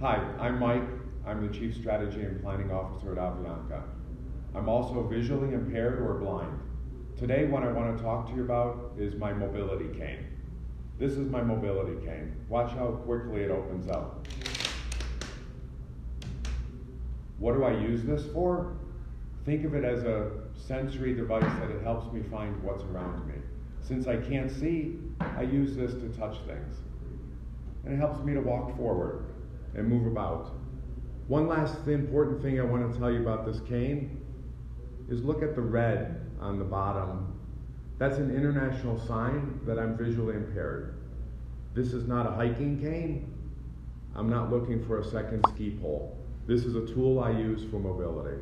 Hi, I'm Mike. I'm the Chief Strategy and Planning Officer at Avianca. I'm also visually impaired or blind. Today, what I want to talk to you about is my mobility cane. This is my mobility cane. Watch how quickly it opens up. What do I use this for? Think of it as a sensory device that it helps me find what's around me. Since I can't see, I use this to touch things. And it helps me to walk forward and move about. One last important thing I want to tell you about this cane is look at the red on the bottom. That's an international sign that I'm visually impaired. This is not a hiking cane. I'm not looking for a second ski pole. This is a tool I use for mobility.